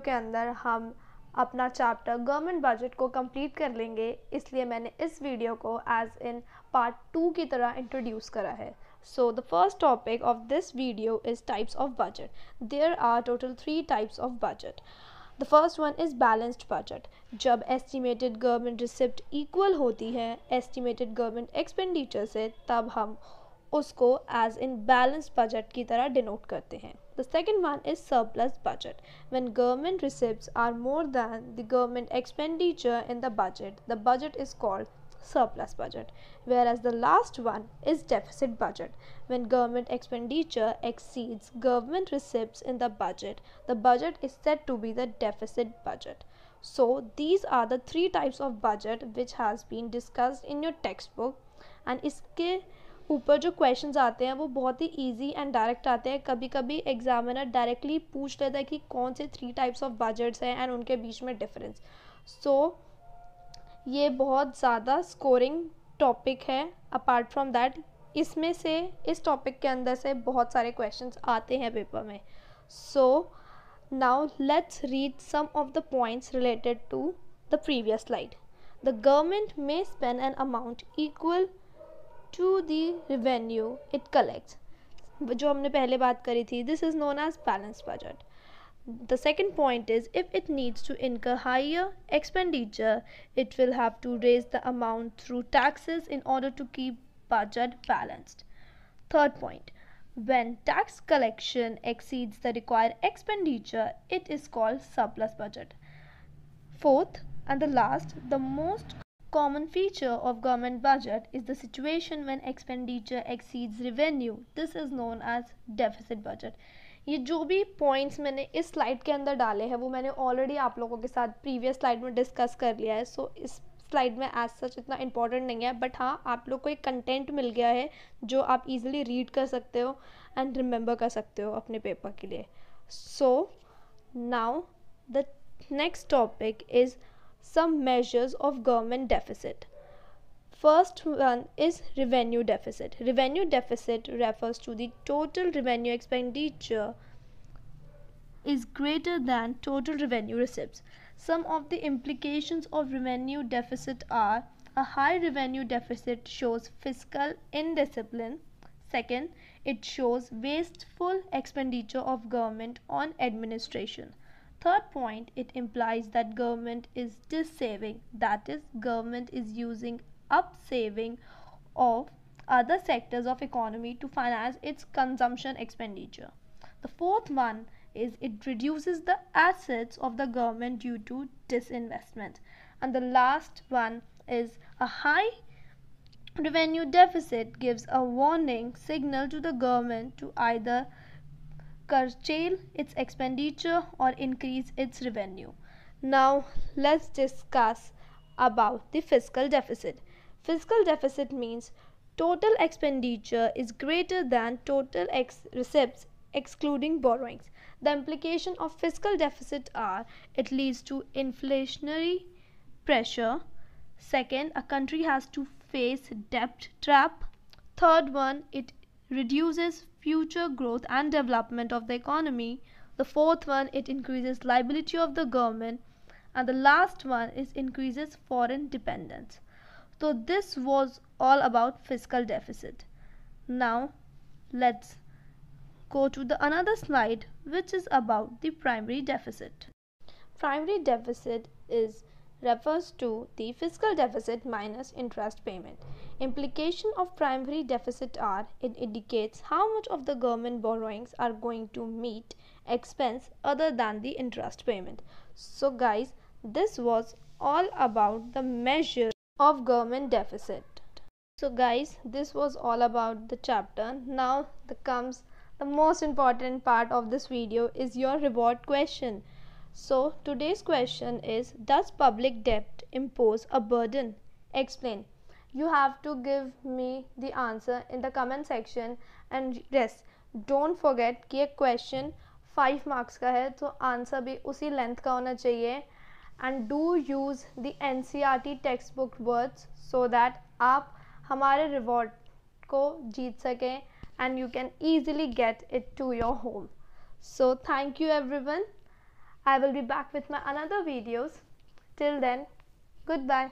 के अंदर हम अपना चैप्टर गवर्नमेंट बजट को कंप्लीट कर लेंगे, इसलिए मैंने इस वीडियो को एज इन पार्ट टू की तरह इंट्रोड्यूस करा है। So the first topic of this video is types of budget there are total three types of budget the first one is balanced budget जब एस्टिमेटेड गवर्नमेंट रिसिप्ट इक्वल होती है estimated government expenditure से, तब हम उसको as in balanced budget की तरह denote करते हैं। The second one is surplus budget. When government receipts are more than the government expenditure in the budget, the budget is called surplus budget whereas the last one is deficit budget. When government expenditure exceeds government receipts in the budget the budget is said to be the deficit budget. So these are the three types of budget which has been discussed in your textbook. And iske ऊपर जो questions आते हैं वो बहुत ही easy and direct आते हैं। कभी कभी एग्जामिनर डायरेक्टली पूछ लेता है कि कौन से थ्री टाइप्स ऑफ़ बजट्स हैं एंड उनके बीच में डिफरेंस सो so, ये बहुत ज़्यादा स्कोरिंग टॉपिक है। अपार्ट फ्रॉम दैट इसमें से इस टॉपिक के अंदर से बहुत सारे क्वेश्चंस आते हैं पेपर में। So now let's read some of the points related to the previous slide the government may spend an amount equal to the revenue it collects जो हमने पहले बात करी थी this is known as balance budget the second point is if it needs to incur higher expenditure it will have to raise the amount through taxes in order to keep budget balanced third point when tax collection exceeds the required expenditure it is called surplus budget fourth and the last the most common feature of government budget is the situation when expenditure exceeds revenue. This is known as deficit budget. ये जो भी points मैंने इस slide के अंदर डाले हैं वो मैंने ऑलरेडी आप लोगों के साथ प्रीवियस स्लाइड में डिस्कस कर लिया है सो so, इस स्लाइड में एज सच इतना इंपॉर्टेंट नहीं है बट हाँ आप लोग को एक कंटेंट मिल गया है जो आप इजीली रीड कर सकते हो एंड रिमेंबर कर सकते हो अपने पेपर के लिए. So now the next topic is some measures of government deficit. First one is revenue deficit. Revenue deficit refers to the total revenue expenditure is greater than total revenue receipts. Some of the implications of revenue deficit are a high revenue deficit shows fiscal indiscipline. Second, it shows wasteful expenditure of government on administration. Third point, it implies that government is dissaving, that is, government is using up saving of other sectors of economy to finance its consumption expenditure. The fourth one is it reduces the assets of the government due to disinvestment. And the last one is a high revenue deficit gives a warning signal to the government to either curtail its expenditure or increase its revenue. Now let's discuss about the fiscal deficit. Fiscal deficit means total expenditure is greater than total ex receipts excluding borrowings. The implication of fiscal deficit are it leads to inflationary pressure. Second, a country has to face debt trap. Third one, it reduces future growth and development of the economy. The fourth one, it increases liability of the government. And the last one is increases foreign dependence. So this was all about fiscal deficit. Now let's go to the another slide which is about the primary deficit. Primary deficit is refers to the fiscal deficit minus interest payment. Implication of primary deficit are it indicates how much of the government borrowings are going to meet expense other than the interest payment. So guys, this was all about the measure of government deficit. So guys, this was all about the chapter. Now the comes the most important part of this video is your reward question. So today's question is Does public debt impose a burden? Explain. You have to give me the answer in the comment section and yes don't forget कि एक question five marks का है तो answer भी उसी length का होना चाहिए and do use the N C R T text book words so that आप हमारे रिवॉर्ड को जीत सकें and you can easily get it to your home so thank you everyone I will be back with my another videos. Till then, goodbye.